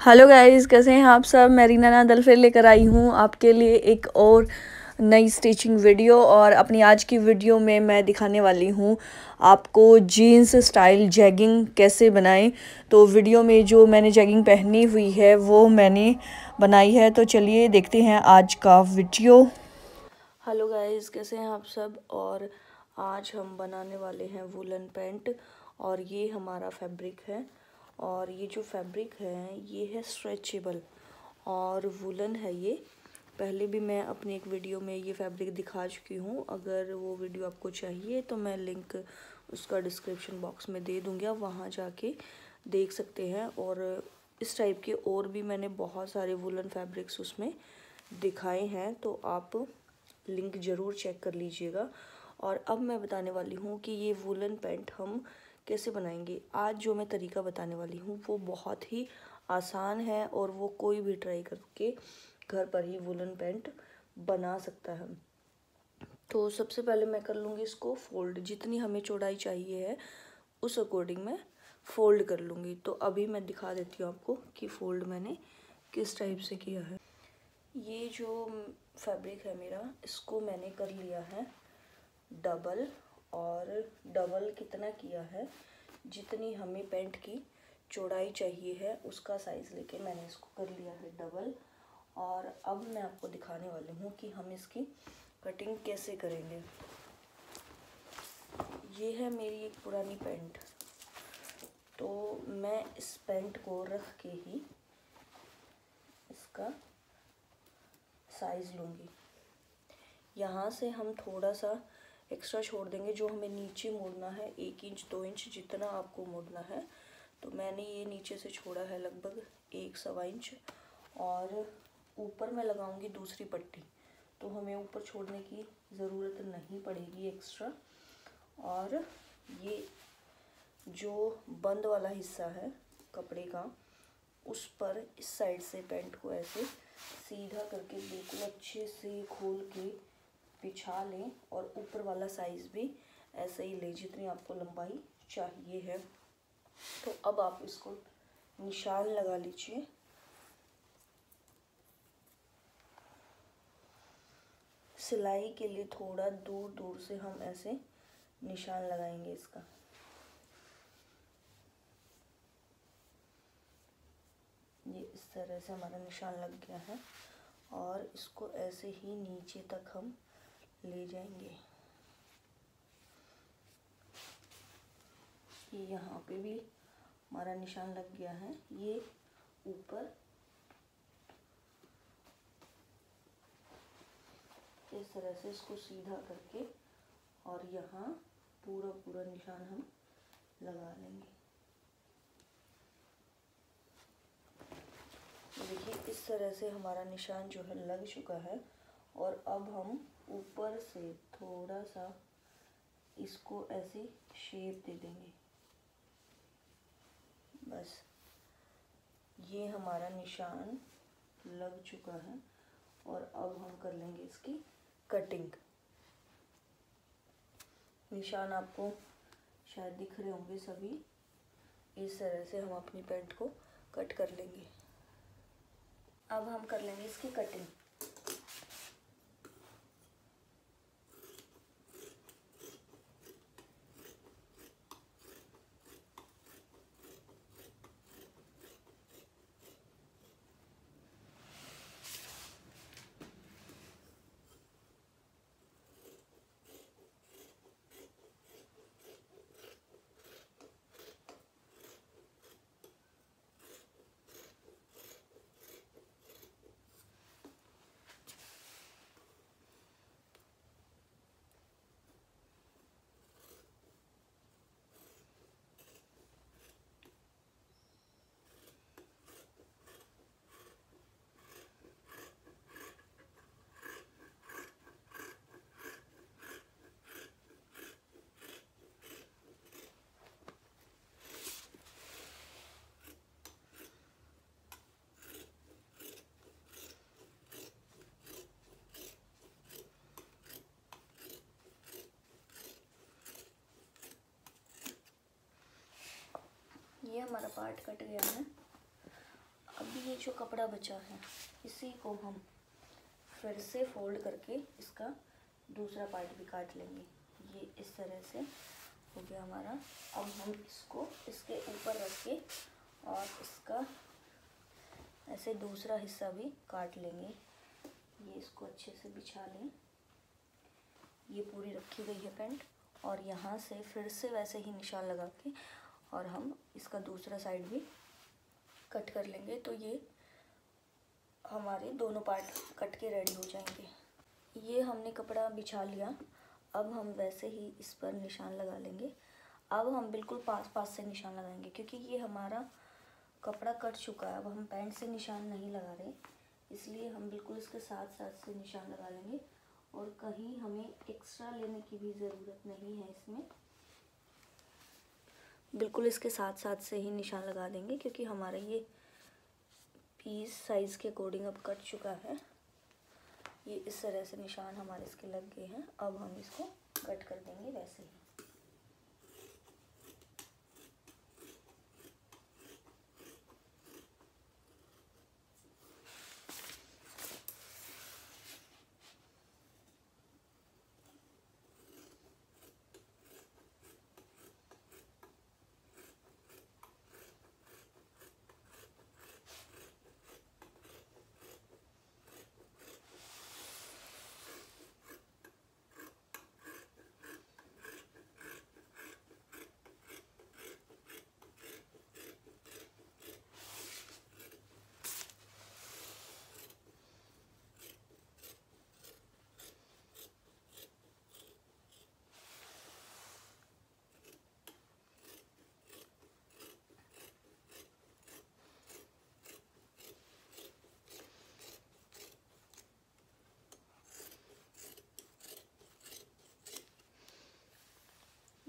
Hello guys, कैसे हैं आप सब? मैं रीना नादल फिर लेकर आई हूँ आपके लिए एक और नई स्टिचिंग वीडियो और अपनी आज की वीडियो में मैं दिखाने वाली हूँ आपको जीन्स स्टाइल जैगिंग कैसे बनाएँ। तो वीडियो में जो मैंने जैगिंग पहनी हुई है, वो मैंने बनाई है। तो चलिए देखते हैं आज का वीडियो हेलो गाइस, कैसे हैं आप सब? और आज हम बनाने वाले हैं वुलन पैंट और ये हमारा फैब्रिक है। और ये जो फैब्रिक है, ये है स्ट्रेचेबल और वुलन है ये। पहले भी मैं अपनी एक वीडियो में ये फैब्रिक दिखा चुकी हूँ। अगर वो वीडियो आपको चाहिए तो मैं लिंक उसका डिस्क्रिप्शन बॉक्स में दे दूँगी। आप वहाँ जाके देख सकते हैं और इस टाइप के और भी मैंने बहुत सारे वुलन फैब्रिक्स उसमें दिखाए हैं तो आप लिंक ज़रूर चेक कर लीजिएगा। और अब मैं बताने वाली हूँ कि ये वुलन पैंट हम कैसे बनाएँगे? आज जो मैं तरीका बताने वाली हूँ, वो बहुत ही आसान है और वो कोई भी ट्राई करके घर पर ही वुलन पैंट बना सकता है। तो सबसे पहले मैं कर लूँगी इसको फोल्ड। जितनी हमें चौड़ाई चाहिए है, उस अकॉर्डिंग मैं फ़ोल्ड कर लूँगी। तो अभी मैं दिखा देती हूँ आपको कि फ़ोल्ड मैंने किस टाइप से किया है। ये जो फैब्रिक है मेरा, इसको मैंने कर लिया है डबल और डबल कितना किया है, जितनी हमें पेंट की चौड़ाई चाहिए है, उसका साइज़ लेके मैंने इसको कर लिया है डबल और अब मैं आपको दिखाने वाली हूँ कि हम इसकी कटिंग कैसे करेंगे। ये है मेरी एक पुरानी पैंट। तो मैं इस पेंट को रख के ही इसका साइज़ लूँगी। यहाँ से हम थोड़ा सा एक्स्ट्रा छोड़ देंगे, जो हमें नीचे मोड़ना है, एक इंच, दो इंच जितना आपको मोड़ना है। तो मैंने ये नीचे से छोड़ा है लगभग एक सवा इंच और ऊपर मैं लगाऊँगी दूसरी पट्टी। तो हमें ऊपर छोड़ने की ज़रूरत नहीं पड़ेगी एक्स्ट्रा और ये जो बंद वाला हिस्सा है कपड़े का, उस पर इस साइड से पैंट को ऐसे सीधा करके बिल्कुल अच्छे से खोल के बिछा लें और ऊपर वाला साइज़ भी ऐसे ही लें जितनी आपको लंबाई चाहिए है। तो अब आप इसको निशान लगा लीजिए। सिलाई के लिए थोड़ा दूर दूर से हम ऐसे निशान लगाएँगे इसका। ये इस तरह से हमारा निशान लग गया है और इसको ऐसे ही नीचे तक हम ले जाएँगे। ये यहाँ पे भी हमारा निशान लग गया है। ये ऊपर। इस तरह से इसको सीधा करके और यहाँ पूरा पूरा निशान हम लगा लेंगे। देखिए, इस तरह से हमारा निशान जो है लग चुका है और अब हम ऊपर से थोड़ा सा इसको ऐसे शेप दे देंगे। बस, ये हमारा निशान लग चुका है और अब हम कर लेंगे इसकी कटिंग निशान आपको शायद दिख रहे होंगे सभी। इस तरह से हम अपनी पैंट को कट कर लेंगे। अब हम कर लेंगे इसकी कटिंग ये हमारा पार्ट कट गया है। अब ये जो कपड़ा बचा है, इसी को हम फिर से फोल्ड करके इसका दूसरा पार्ट भी काट लेंगे। ये इस तरह से हो गया हमारा। अब हम इसको इसके ऊपर रख के और इसका ऐसे दूसरा हिस्सा भी काट लेंगे। ये इसको अच्छे से बिछा लें। ये पूरी रखी गई है पेंट और यहाँ से फिर से वैसे ही निशान लगा के और हम इसका दूसरा साइड भी कट कर लेंगे। तो ये हमारे दोनों पार्ट कट के रेडी हो जाएँगे। ये हमने कपड़ा बिछा लिया। अब हम वैसे ही इस पर निशान लगा लेंगे। अब हम बिल्कुल पास पास से निशान लगाएँगे, क्योंकि ये हमारा कपड़ा कट चुका है। अब हम पैंट से निशान नहीं लगा रहे, इसलिए हम बिल्कुल इसके साथ साथ से निशान लगा लेंगे। और कहीं हमें एक्स्ट्रा लेने की भी ज़रूरत नहीं है इसमें। बिल्कुल इसके साथ साथ से ही निशान लगा देंगे क्योंकि हमारा ये पीस साइज़ के अकॉर्डिंग अब कट चुका है। ये इस तरह से निशान हमारे इसके लग गए हैं। अब हम इसको कट कर देंगे वैसे ही।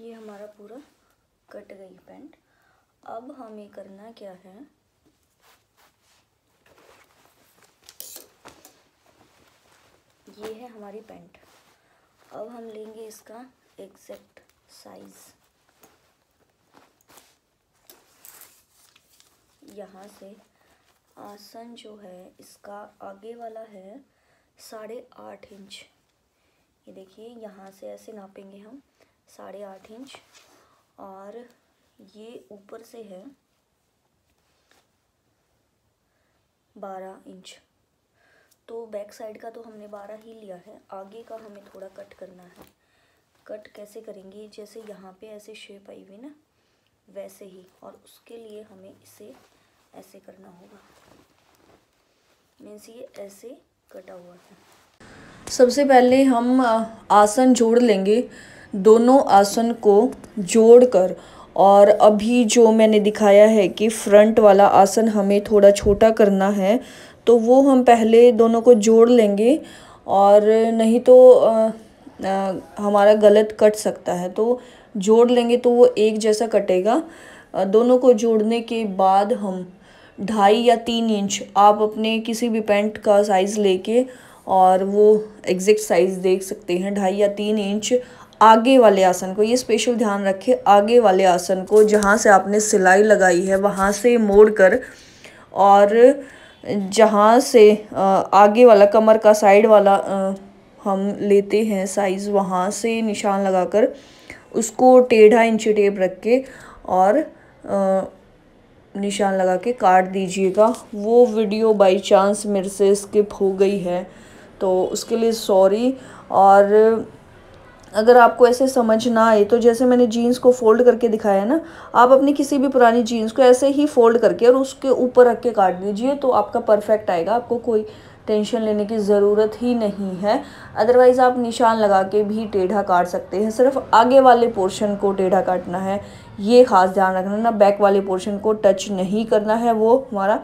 ये हमारा पूरा कट गई पैंट। अब हमें करना क्या है? ये है हमारी पैंट। अब हम लेंगे इसका एग्जैक्ट साइज़ यहाँ से आसन जो है, इसका आगे वाला है साढ़े आठ इंच। ये देखिए, यहाँ से ऐसे नापेंगे हम। साढ़े आठ इंच। और ये ऊपर से है बारह इंच। तो बैक साइड का तो हमने बारह ही लिया है। आगे का हमें थोड़ा कट करना है। कट कैसे करेंगे? जैसे यहाँ पे ऐसे शेप आई हुई ना, वैसे ही। और उसके लिए हमें इसे ऐसे करना होगा। मीन्स ये ऐसे कटा हुआ है। सबसे पहले हम आसन जोड़ लेंगे। दोनों आसन को जोड़कर और अभी जो मैंने दिखाया है कि फ्रंट वाला आसन हमें थोड़ा छोटा करना है तो वो हम पहले दोनों को जोड़ लेंगे और नहीं तो आ, आ, हमारा गलत कट सकता है। तो जोड़ लेंगे तो वो एक जैसा कटेगा। दोनों को जोड़ने के बाद हम ढाई या तीन इंच आप अपने किसी भी पैंट का साइज़ लेके और वो एग्जैक्ट साइज़ देख सकते हैं। ढाई या तीन इंच आगे वाले आसन को, ये स्पेशल ध्यान रखें, आगे वाले आसन को, जहाँ से आपने सिलाई लगाई है, वहाँ से मोड़ कर और जहाँ से आगे वाला कमर का साइड वाला हम लेते हैं साइज़ वहाँ से निशान लगाकर उसको टेढ़ा इंची टेप रख के और निशान लगा के काट दीजिएगा। वो वीडियो बाई चांस मेरे से स्किप हो गई है तो उसके लिए सॉरी और अगर आपको ऐसे समझ ना आए तो जैसे मैंने जीन्स को फोल्ड करके दिखाया है ना, आप अपनी किसी भी पुरानी जीन्स को ऐसे ही फोल्ड करके और उसके ऊपर रख के काट दीजिए तो आपका परफेक्ट आएगा। आपको कोई टेंशन लेने की ज़रूरत ही नहीं है। अदरवाइज़ आप निशान लगा के भी टेढ़ा काट सकते हैं। सिर्फ़ आगे वाले पोर्शन को टेढ़ा काटना है। ये ख़ास ध्यान रखना ना बैक वाले पोर्शन को टच नहीं करना है। वो हमारा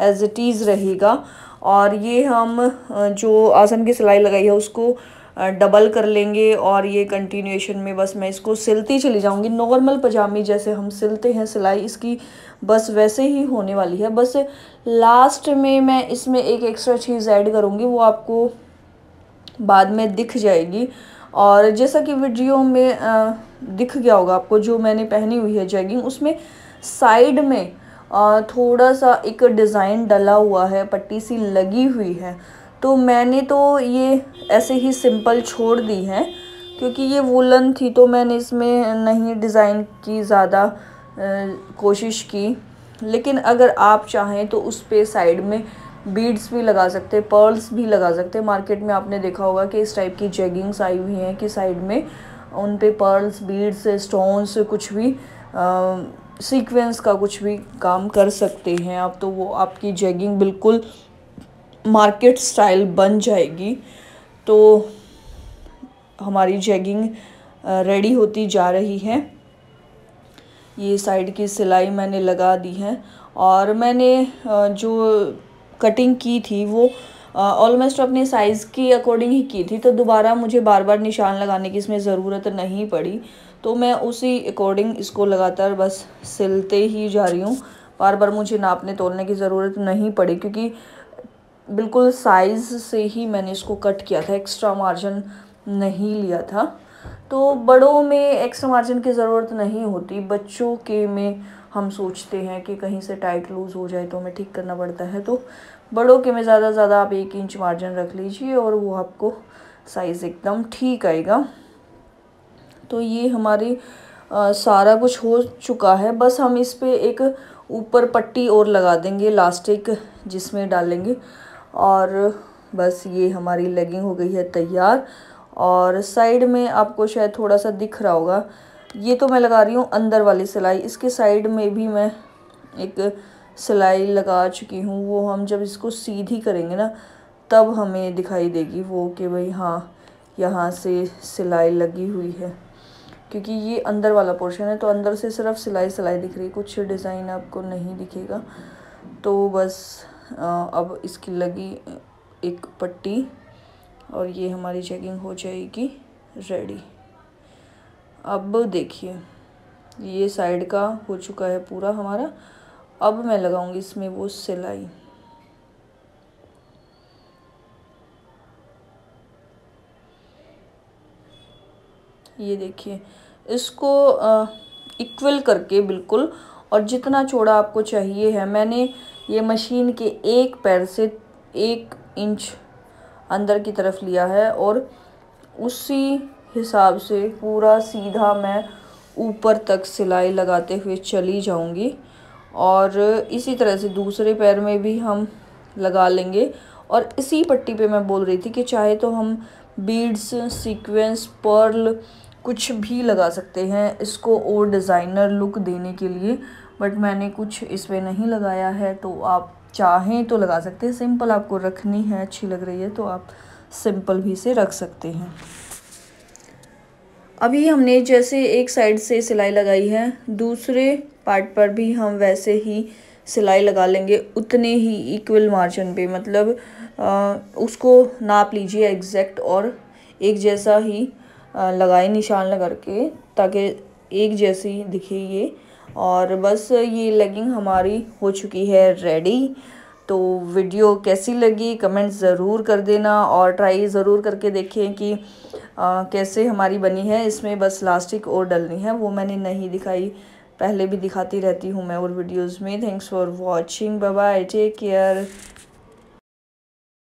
एज इट इज़ रहेगा। और ये हम जो आसन की सिलाई लगाई है, उसको डबल कर लेंगे और ये कंटिन्यूएशन में बस मैं इसको सिलती चली जाऊँगी। नॉर्मल पजामी जैसे हम सिलते हैं, सिलाई इसकी बस वैसे ही होने वाली है। बस लास्ट में मैं इसमें एक एक्स्ट्रा चीज़ ऐड करूँगी, वो आपको बाद में दिख जाएगी। और जैसा कि वीडियो में दिख गया होगा आपको, जो मैंने पहनी हुई है जैगिंग, उसमें साइड में थोड़ा सा एक डिज़ाइन डला हुआ है, पट्टी सी लगी हुई है। तो मैंने तो ये ऐसे ही सिंपल छोड़ दी है, क्योंकि ये वुलन थी तो मैंने इसमें नहीं डिज़ाइन की ज़्यादा कोशिश की। लेकिन अगर आप चाहें तो उस पर साइड में बीड्स भी लगा सकते हैं पर्ल्स भी लगा सकते। हैं मार्केट में आपने देखा होगा कि इस टाइप की जेगिंग्स आई हुई हैं कि साइड में। उन पे पर्ल्स बीड्स स्टोन्स कुछ भी सीक्वेंस का कुछ भी काम कर सकते हैं आप तो वो आपकी जेगिंग बिल्कुल मार्केट स्टाइल बन जाएगी तो हमारी जेगिंग रेडी होती जा रही है। ये साइड की सिलाई मैंने लगा दी है और मैंने जो कटिंग की थी वो ऑलमोस्ट अपने साइज़ की अकॉर्डिंग ही की थी तो दोबारा मुझे बार बार निशान लगाने की इसमें ज़रूरत नहीं पड़ी तो मैं उसी अकॉर्डिंग इसको लगातार बस सिलते ही जा रही हूँ। बार बार मुझे नापने तोलने की ज़रूरत नहीं पड़ी, क्योंकि बिल्कुल साइज़ से ही मैंने इसको कट किया था एक्स्ट्रा मार्जिन नहीं लिया था। तो बड़ों में एक्स्ट्रा मार्जिन की ज़रूरत नहीं होती बच्चों के में हम सोचते हैं कि कहीं से टाइट लूज़ हो जाए तो हमें ठीक करना पड़ता है। तो बड़ों के में ज़्यादा से ज़्यादा आप एक इंच मार्जिन रख लीजिए और वो आपको साइज़ एकदम ठीक आएगा। तो ये हमारी आ, सारा कुछ हो चुका है। बस हम इस पर एक ऊपर पट्टी और लगा देंगे लास्टिक जिसमें डालेंगे। और बस ये हमारी लेगिंग हो गई है तैयार। और साइड में आपको शायद थोड़ा सा दिख रहा होगा, ये तो मैं लगा रही हूँ अंदर वाली सिलाई। इसके साइड में भी मैं एक सिलाई लगा चुकी हूँ। वो हम जब इसको सीधी करेंगे ना, तब हमें दिखाई देगी वो कि भाई हाँ यहाँ से सिलाई लगी हुई है। क्योंकि ये अंदर वाला पोर्शन है तो अंदर से सिर्फ़ सिलाई सिलाई दिख रही है। कुछ डिज़ाइन आपको नहीं दिखेगा। तो बस अब इसकी लगी एक पट्टी और ये हमारी चेकिंग हो जाएगी रेडी अब देखिए, ये साइड का हो चुका है पूरा हमारा। अब मैं लगाऊँगी इसमें वो सिलाई। ये देखिए, इसको इक्वल करके बिल्कुल और जितना चौड़ा आपको चाहिए है, मैंने ये मशीन के एक पैर से एक इंच अंदर की तरफ़ लिया है और उसी हिसाब से पूरा सीधा मैं ऊपर तक सिलाई लगाते हुए चली जाऊँगी। और इसी तरह से दूसरे पैर में भी हम लगा लेंगे। और इसी पट्टी पे मैं बोल रही थी कि चाहे तो हम बीड्स सीक्वेंस पर्ल कुछ भी लगा सकते हैं इसको और डिज़ाइनर लुक देने के लिए बट मैंने कुछ इस पर नहीं लगाया है तो आप चाहें तो लगा सकते हैं। सिंपल आपको रखनी है अच्छी लग रही है तो आप सिंपल भी से रख सकते हैं। अभी हमने जैसे एक साइड से सिलाई लगाई है दूसरे पार्ट पर भी हम वैसे ही सिलाई लगा लेंगे उतने ही इक्वल मार्जिन पे मतलब आ, उसको नाप लीजिए एग्जैक्ट और एक जैसा ही लगाए निशान लगा के ताकि एक जैसी दिखे ये। और बस ये लेगिंग हमारी हो चुकी है रेडी तो वीडियो कैसी लगी कमेंट ज़रूर कर देना और ट्राई ज़रूर करके देखें कि आ, कैसे हमारी बनी है। इसमें बस लास्टिक और डलनी है वो मैंने नहीं दिखाई। पहले भी दिखाती रहती हूँ मैं और वीडियोज़ में। Thanks for watching bye take care